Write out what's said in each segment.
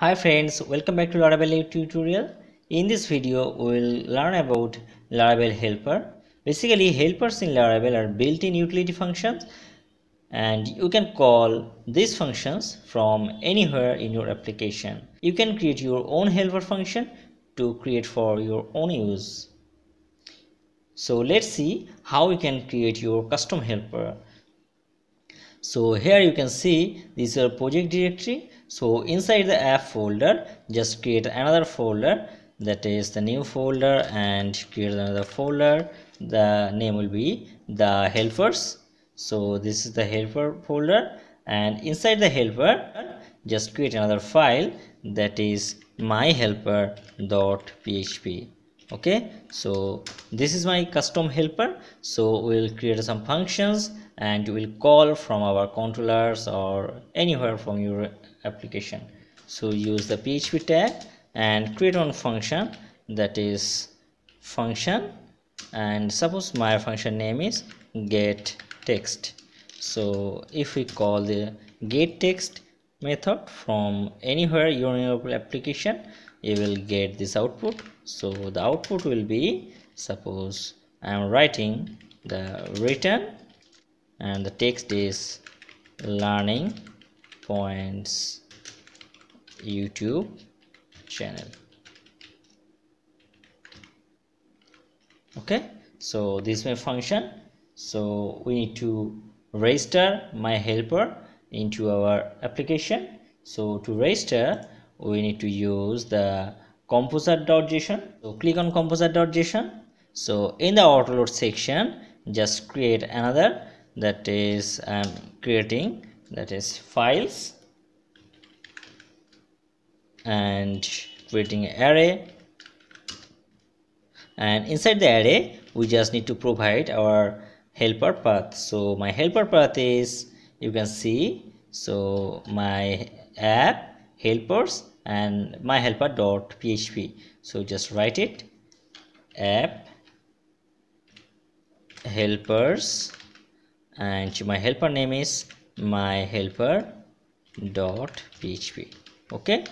Hi friends, welcome back to Laravel tutorial. In this video, we will learn about Laravel helper. Basically, helpers in Laravel are built-in utility functions and you can call these functions from anywhere in your application. You can create your own helper function to create for your own use. So let's see how you can create your custom helper. So here you can see this is project directory so inside the app folder just create another folder. That is the new folder and create another folder. The name will be the helpers. So this is the helper folder. And inside the helper just create another file. That is myhelper.php okay? So this is my custom helper. So we'll create some functions and we will call from our controllers or anywhere from your application. So use the php tag and create one function that is function. And suppose my function name is get text. So if we call the get text method from anywhere your application you will get this output. So the output will be suppose i am writing the return and the text is learning points youtube channel. Okay so this is my function. So we need to register my helper into our application. So to register we need to use the composer.json so click on composer.json so in the autoload section just create another that is I'm creating that is files and creating an array. And inside the array we just need to provide our helper path. So my helper path is you can see so my app helpers and my helper dot php. So just write it app helpers and my helper name is my helper dot php okay?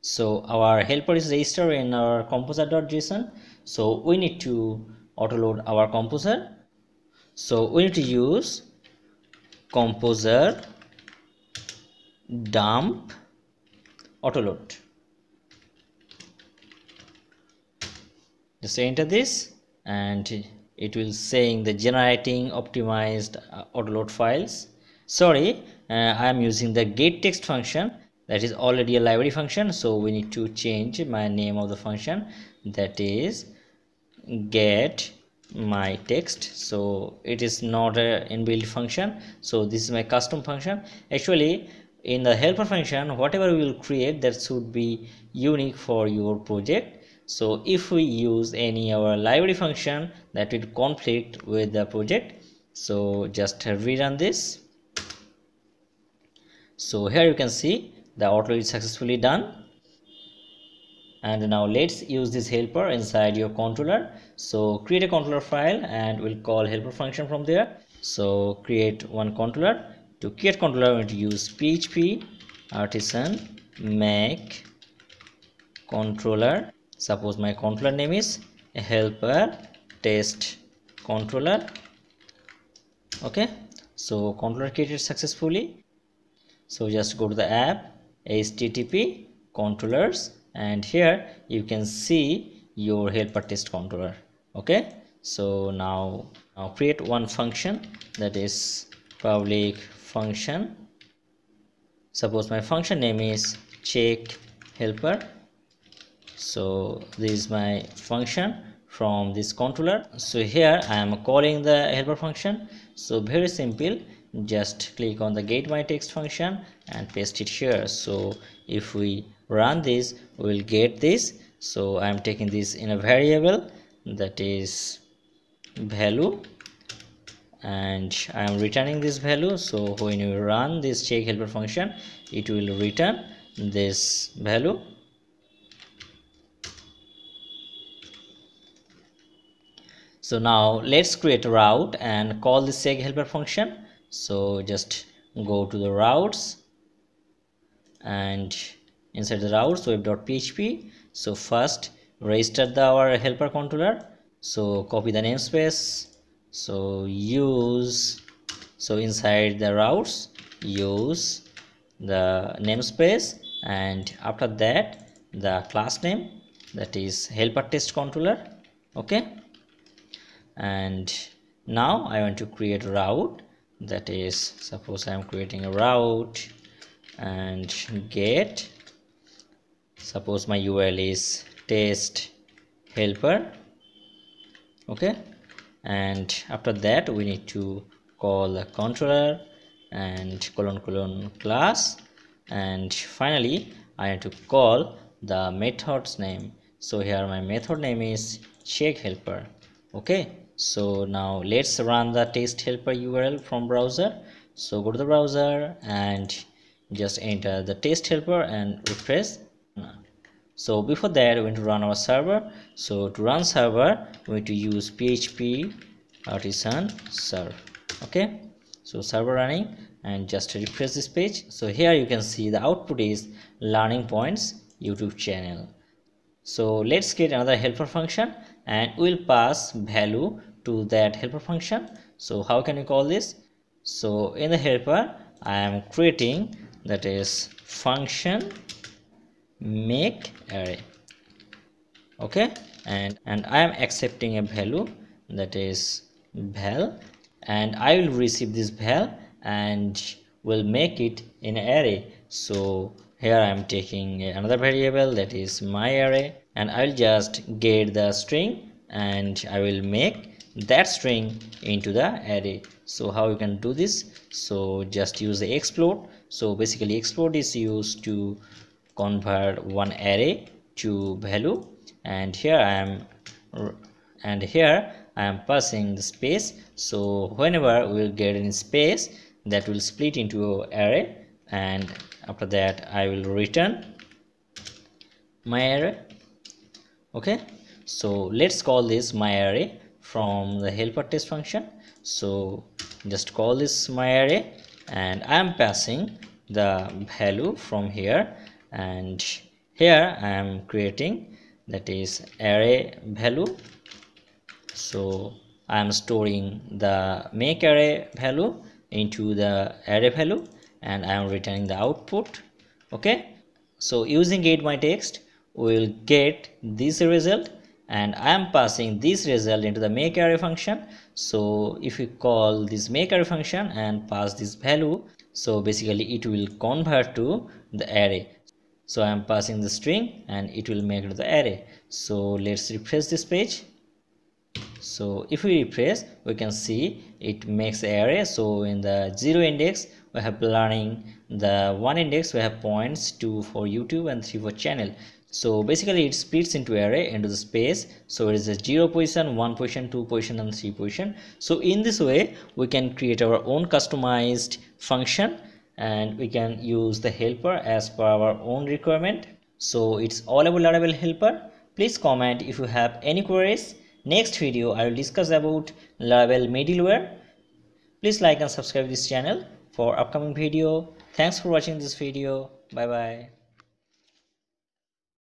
So our helper is registered in our composer.json so we need to autoload our composer. So we need to use composer dump autoload just enter this and it will saying the generating optimized uh, autoload files. Sorry uh, i am using the get text function. That is already a library function so we need to change my name of the function. That is get my text. So it is not a inbuilt function. So this is my custom function. Actually in the helper function whatever we will create that should be unique for your project so if we use any our library function that will conflict with the project. So just rerun this. So here you can see the autoload is successfully done. And now let's use this helper inside your controller. So create a controller file and we'll call helper function from there. So create one controller. To create controller going to use php artisan make controller suppose my controller name is helper test controller. Okay. So controller created successfully. So just go to the app http controllers and here you can see your helper test controller. Okay. So now now create one function that is public function. Suppose my function name is check helper so this is my function from this controller. So here i am calling the helper function. So very simple. Just click on the get my text function and paste it here. So if we run this we will get this. So i am taking this in a variable. That is value. And I am returning this value. So when you run this check helper function it will return this value so now let's create a route and call the seg helper function. So just go to the routes and inside the routes web.php so first register the our helper controller. So copy the namespace. So use so inside the routes use the namespace. And after that the class name that is helper test controller. Okay and now I want to create a route. That is suppose I am creating a route and get suppose my URL is test helper. Okay. And after that we need to call the controller and colon colon class. And finally I need to call the method's name. So here my method name is check helper. Okay so now let's run the test helper url from browser. So go to the browser and just enter the test helper and refresh. So before that we need to run our server. So to run server we need to use php artisan serve okay? So server running and just refresh this page. So here you can see the output is learning points youtube channel. So let's create another helper function and we'll pass value to that helper function. So how can you call this? So in the helper i am creating that is function make array. Okay? And and i am accepting a value that is val and i will receive this val and will make it in array. So here i am taking another variable that is my array and i'll just get the string and i will make that string into the array. So how you can do this? So just use the explode. So basically explode is used to convert one array to value. And here i am and here i am passing the space. So whenever we will get in space that will split into array. And after that i will return my array okay? So let's call this my array from the helper test function. So just call this my array and I am passing the value from here and here I am creating that is array value. So I am storing the make array value into the array value and I am returning the output. Okay? So using get my text will get this result and I am passing this result into the make array function. So if we call this make array function and pass this value so basically it will convert to the array. So I am passing the string and it will make it the array. So let's refresh this page. So if we refresh we can see it makes array. So in the zero index we have learning the one index. We have points two for youtube and three for channel so basically it splits into array into the space. So it is a zero position one position two position and three position. So in this way we can create our own customized function and we can use the helper as per our own requirement. So it's all about laravel helper. Please comment if you have any queries. Next video i will discuss about laravel middleware. Please like and subscribe this channel for upcoming video. Thanks for watching this video. Bye bye